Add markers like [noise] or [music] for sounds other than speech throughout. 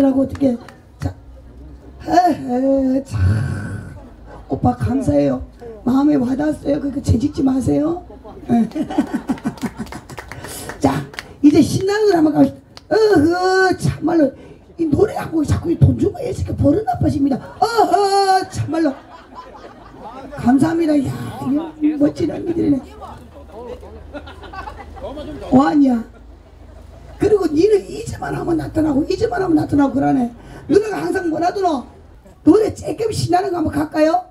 사람들하고 어떻게 자, 에헤, 참 오빠 감사해요. 마음에 와닿았어요. 그거 재짓지 마세요. 예. [laughs] 자 이제 신나는 한번 가시다 어허 참말로 이 노래하고 자꾸 돈 주고 애 새끼 버릇 나빠집니다. 어허 참말로 감사합니다. 야 멋진 언니들이네. 와냐 그리고 니는 이제만 하면 나타나고 이제만 하면 나타나고 그러네. 누나가 항상 뭐라더노? 노래 쬐끔 신나는 거 한번 갈까요?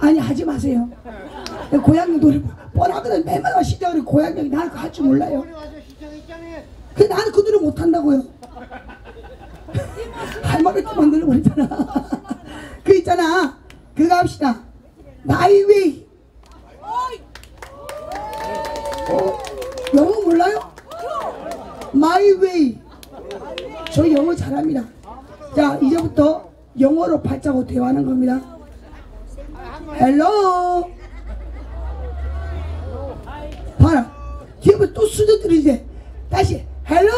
아니 하지 마세요. 고양이 노래 뻔하거든 매마다 시장에 고양이 나는 그거 할 줄 몰라요. 그 나는 그 노래 못한다고요. 할 말을 또 만들어 버리잖아. 그 있잖아. 그거 합시다. My way 어, 영어 몰라요? My way. 저 영어 잘합니다. 자, 이제부터 영어로 발자고 대화하는 겁니다. Hello. 봐라. 뒤에 또 수저들이지. 다시. Hello.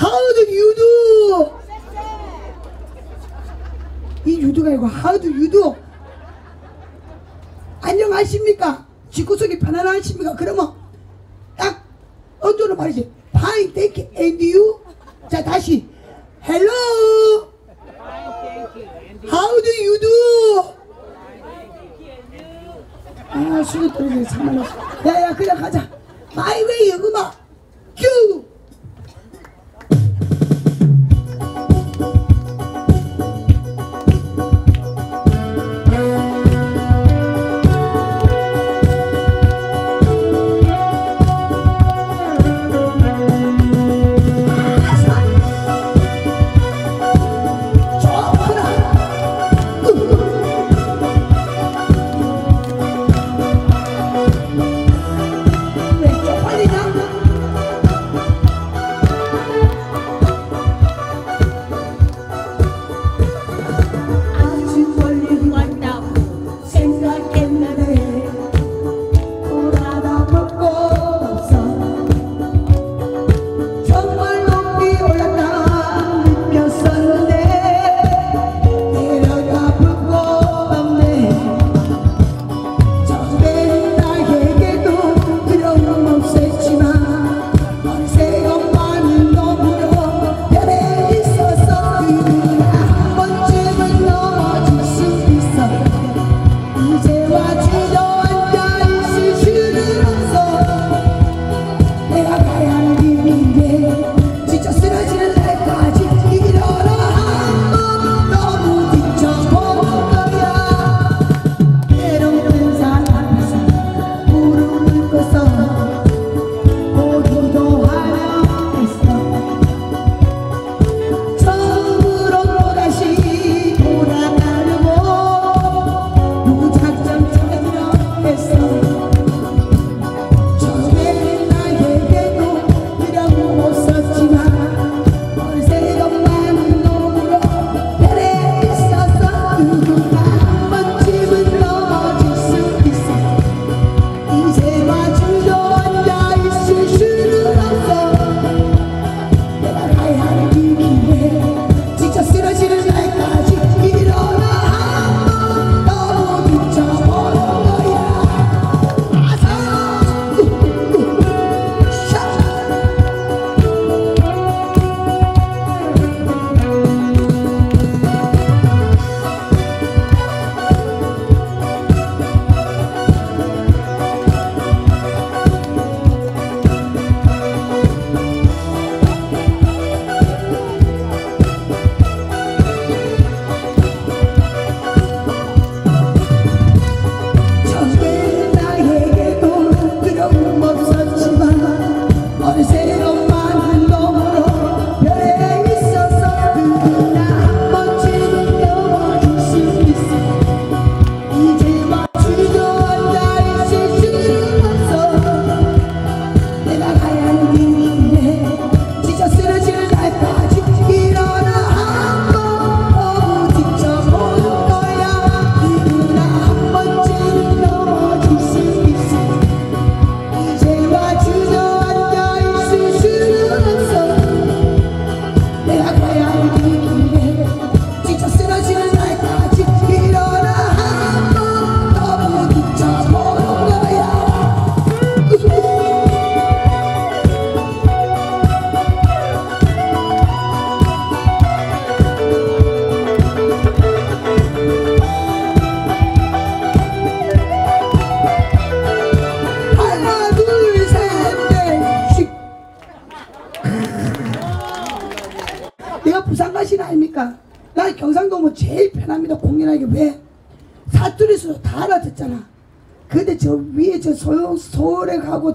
How do you do? 이 유도가 아니고 How do you do? 안녕하십니까? 집구석이 편안하십니까? 그러면 딱 언저로 말이지. And you? 자,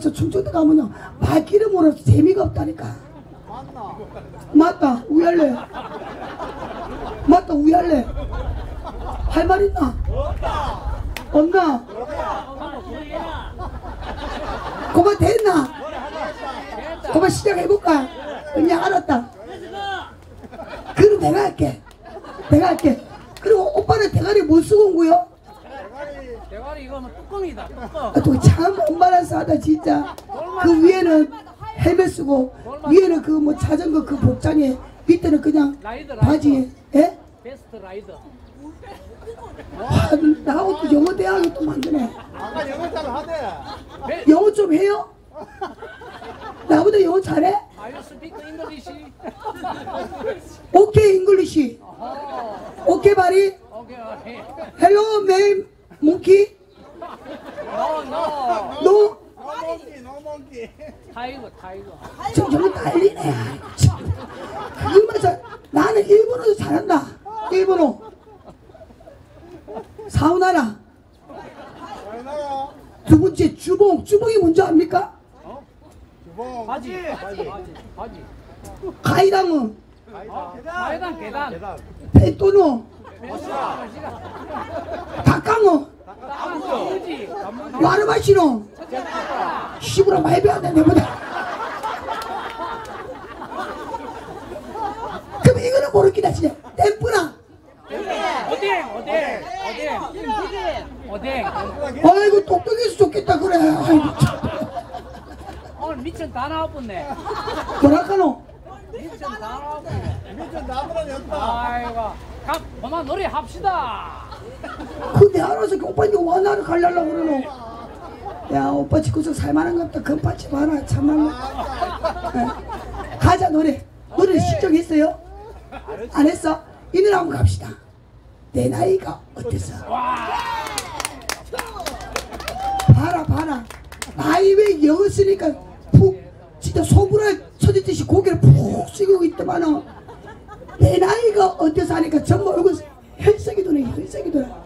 저 충청도 가면요. 말귀를 몰라서 재미가 없다니까? 맞다 우할래. 맞다 우할래. 할 말 있나? 없나? 그만 됐나? 그만 시작해볼까? 그냥 알았다. 그럼 내가 할게. 내가 할게. 그리고 오빠는 대가리 못 쓰고 온 거요? 대가리 이거는 뚜껑이다 뚜껑. 아, 또참 엄마라서 하다 진짜. 그 위에는 헬멧 쓰고 위에는 그 뭐 자전거 그 복장에 밑에는 그냥 라이더 바지에 예? 베스트 라이더. 와, 나하고 또 영어 대학을 또 만드네. 아까 영어 잘 하대. 영어 좀 해요? 나보다 영어 잘해? 아유 스피크 잉글리시 오케이 잉글리시 오케이 바리 Hello my monkey no no no no monkey no monkey. Tiger tiger. 지금 영어 난리네. 잘 나는 일본어도 잘한다. 일본어. さよなら. 두 번째 주봉. 주봉이 뭔지 압니까? 주봉. 바지. 바지. 바지. 가이당은 어? 계단 계단. 페토노. 시간. 닭강어 와르마시노 시부라 많이 배웠네 내보다 그럼 이거는 모르겠다 진짜. 오뎅 오뎅 오뎅 오뎅 아이고 똑똑해서 좋겠다 그래. 아이고 참. 오늘 미천 다 나와봤네. 뭐랄까노 미천 다 나와봤네. 미천 나무는 연다. 아이고 각 그만 노래 합시다 근데 알아서 그 오빠 이거 원하러 갈라고 그러노 야 오빠 집구석 살만한 것 같다 금파치 봐라 참말로 예. 가자 노래 노래 신청했어요? 안 했어? 이 노래 한번 갑시다 내 나이가 어땠어? 봐라 봐라 나이 왜 쓰니까 푹 진짜 소불알 쳐지듯이 고개를 푹 숙이고 있더만은 내 나이가 어때서 하니까 전부 얼굴 혈색이 도네 혈색이 돌아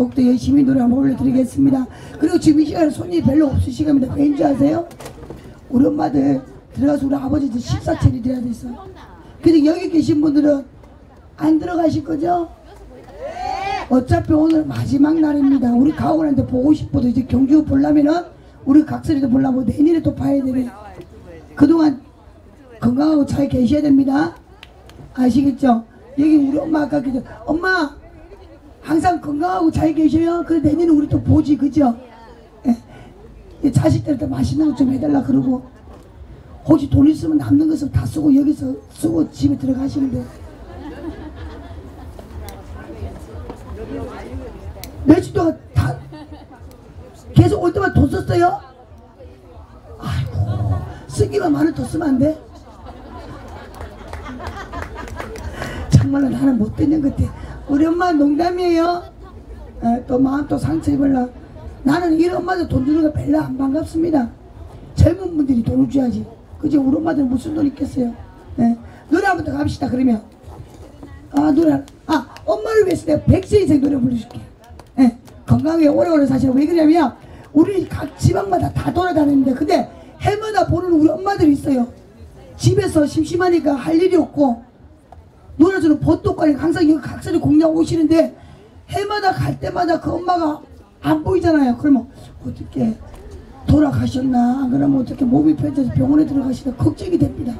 더욱더 열심히 노래 한번 올려드리겠습니다. 그리고 지금 이 시간에 손이 별로 없을 시간입니다. 왠지 아세요? 우리 엄마들 들어가서 우리 아버지들 식사 차리돼야 됐어. 근데 여기 계신 분들은 안 들어가실 거죠? 어차피 오늘 마지막 날입니다. 우리 가오한테 보고 싶어도 이제 경주 보려면은 우리 각설이도 보려면 내년에 또 봐야 되네. 그동안 건강하고 잘 계셔야 됩니다. 아시겠죠? 여기 우리 엄마 아까 그죠? 엄마 항상 건강하고 잘 계셔요. 그 내년에 우리 또 보지 그죠? 예. 이 자식들한테 맛있는 거 좀 해달라 그러고 혹시 돈 있으면 남는 것을 다 쓰고 여기서 쓰고 집에 들어가시면 돼. 며칠 동안 다 계속 올 때마다 돈 썼어요? 아이고 쓰기만 많은 돈 쓰면 안 돼? [laughs] 정말로 나는 못되는 것 같아 우리 엄마 농담이에요. 에, 또 마음 또 상처 입을라. 나는 이런 엄마들 돈 주는 거 별로 안 반갑습니다. 젊은 분들이 돈을 줘야지. 그지 우리 엄마들 무슨 돈 있겠어요. 예. 에. 누나부터 갑시다 그러면. 아 노래 아 엄마를 위해서 내가 백세 인생 노래 불러줄게. 예. 건강하게 오래오래 사실 왜 그러냐면 우리 각 지방마다 다 돌아다니는데 근데 해마다 보는 우리 엄마들이 있어요. 집에서 심심하니까 할 일이 없고 놀아주는 번독관이 항상 여기 각설이 공략 오시는데 해마다 갈 때마다 그 엄마가 안 보이잖아요. 그러면 어떻게 돌아가셨나 그러면 어떻게 몸이 편해서 병원에 들어가시나 걱정이 됩니다.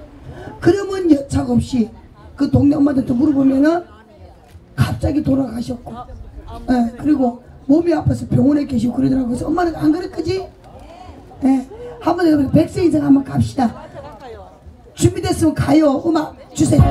그러면 여차 없이 그 동네 엄마들한테 물어보면은 갑자기 돌아가셨고 예, 그리고 몸이 아파서 병원에 계시고 그러더라고요. 그래서 엄마는 안 그럴 거지? 예, 한번 백세 인생 한번 갑시다. 준비됐으면 가요. 음악 주세요.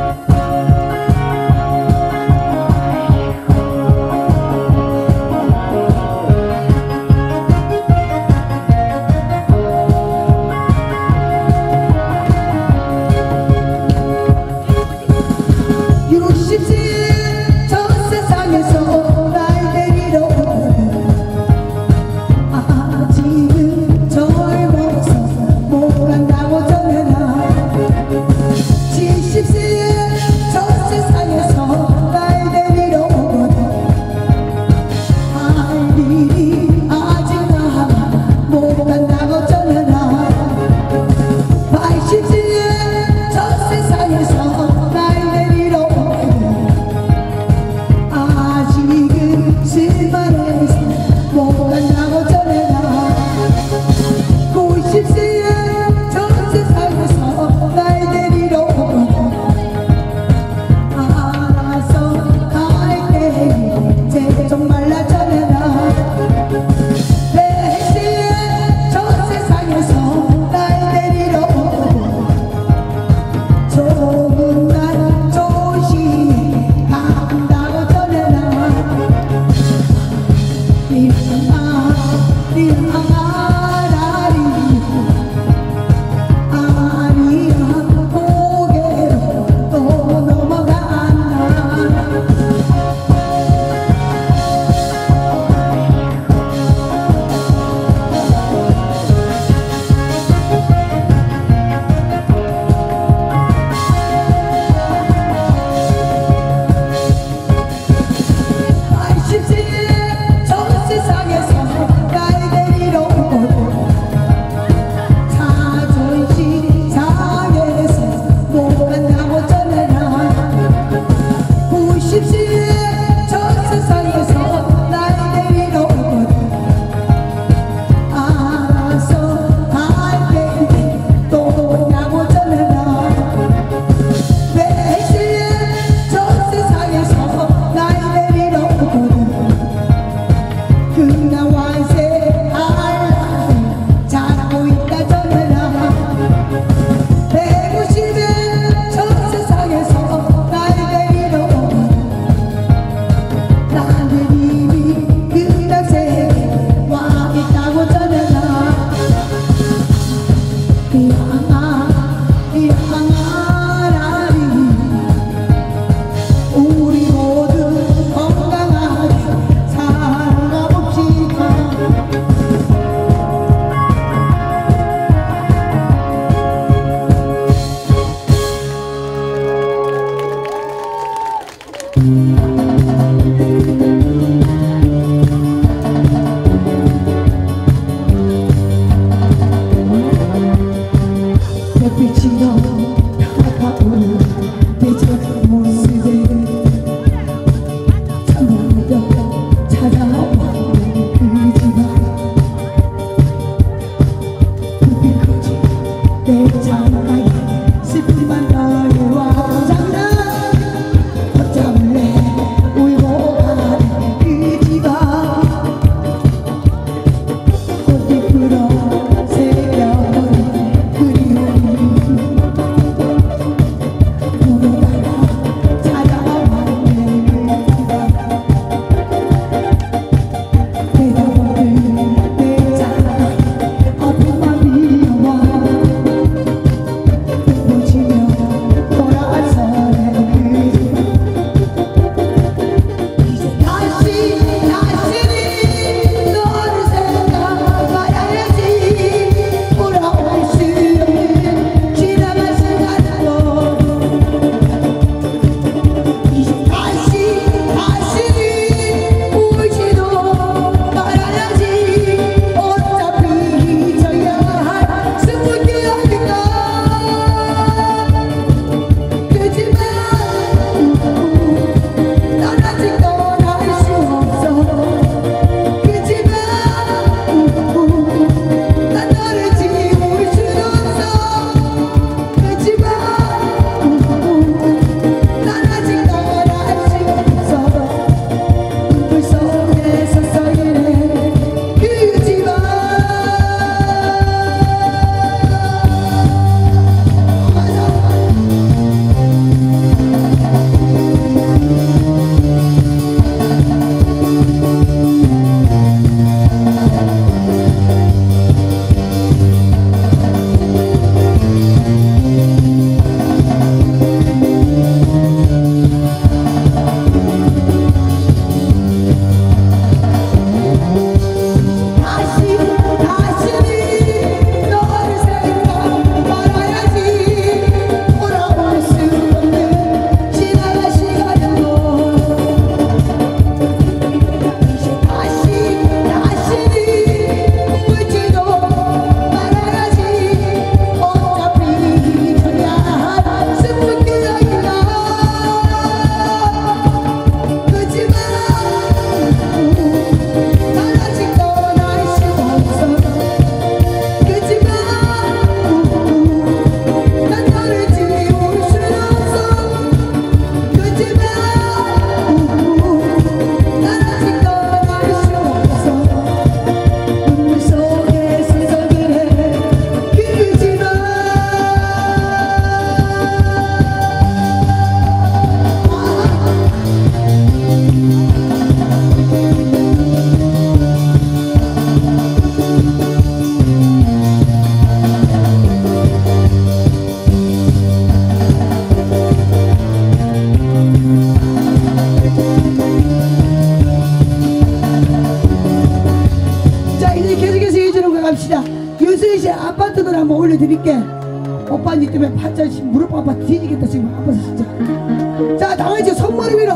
지금 아파서 진짜. 자 당연히 손머리 위로.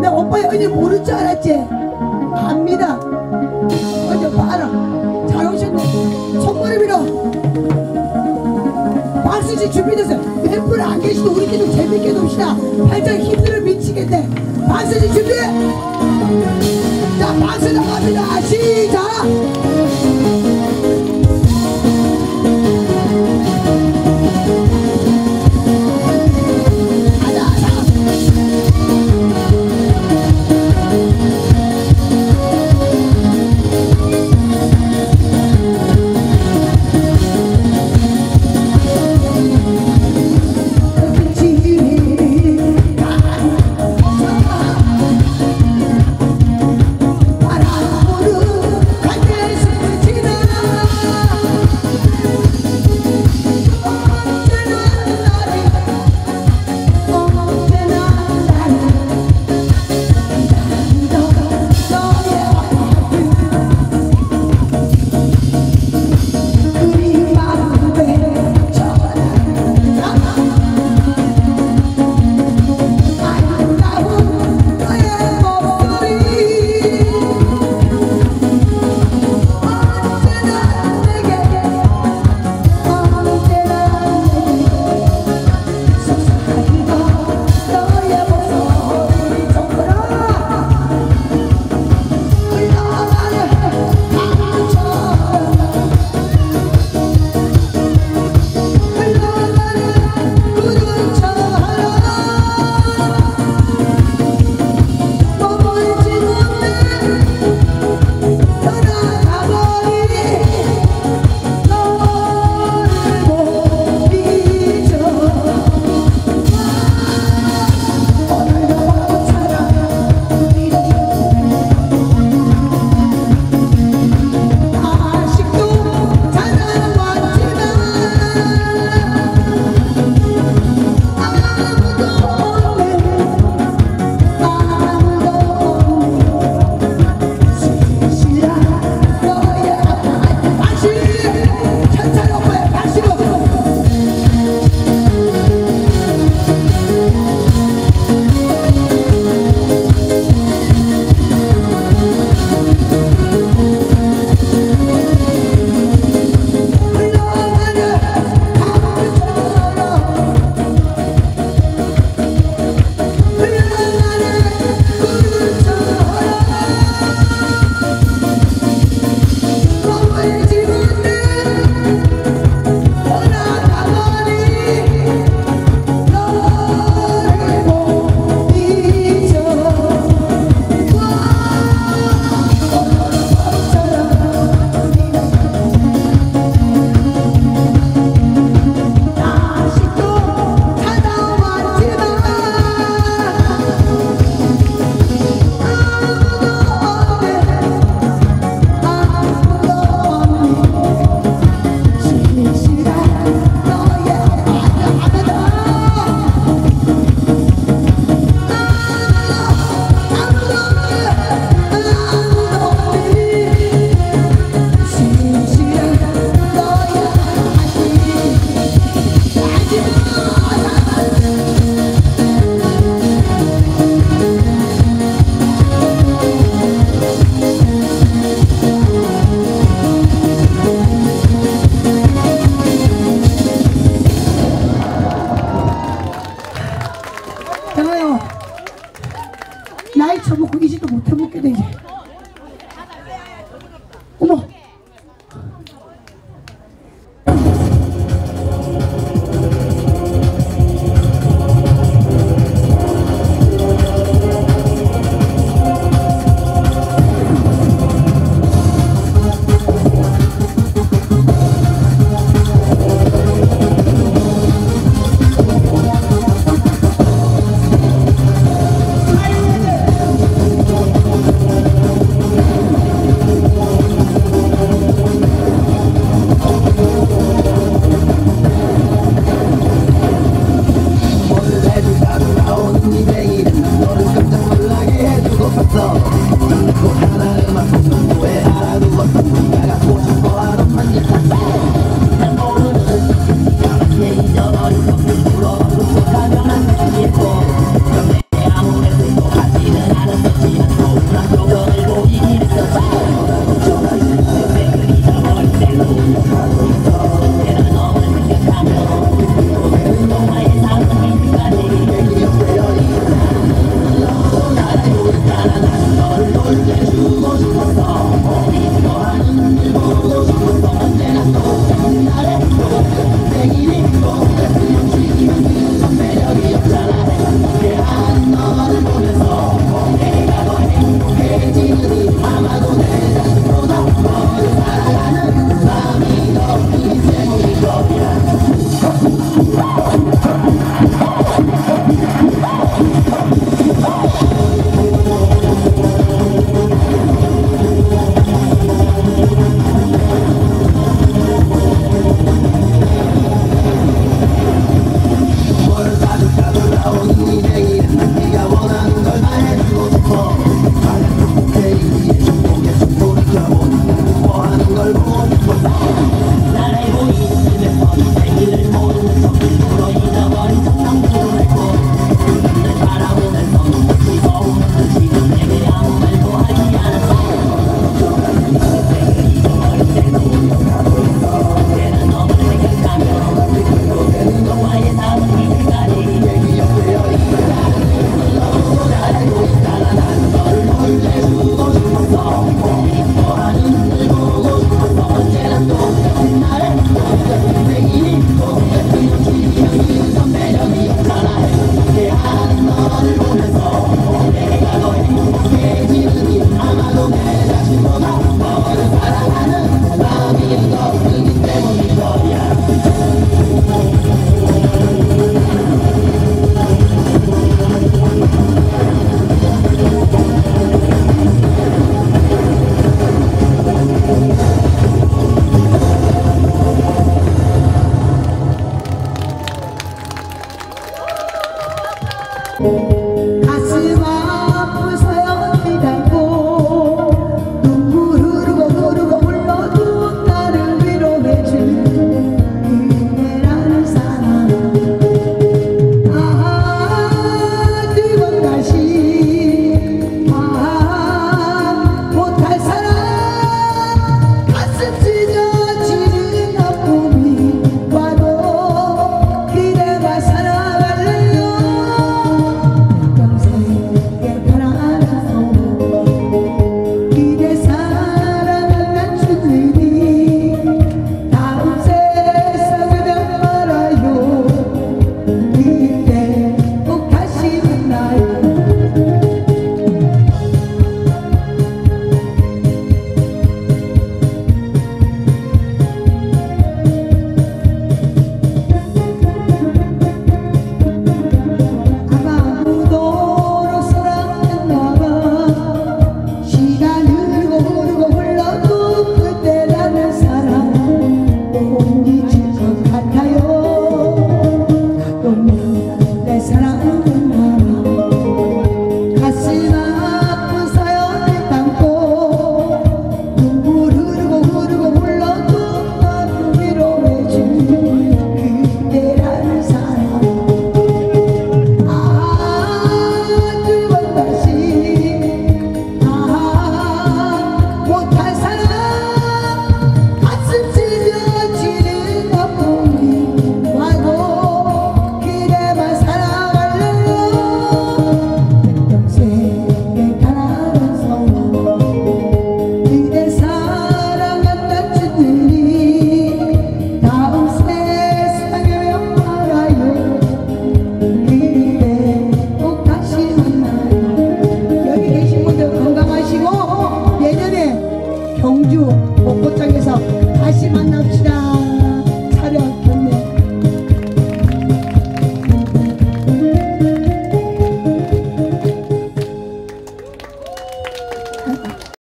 내 오빠의 언니 모를 줄 알았지? 압니다. 언니 봐라. 잘 오셨네. 손머리 위로. 박수지 준비됐어요. 멤버를 안 계시도 우리끼리 재밌게 놉시다. 팔짱